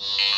you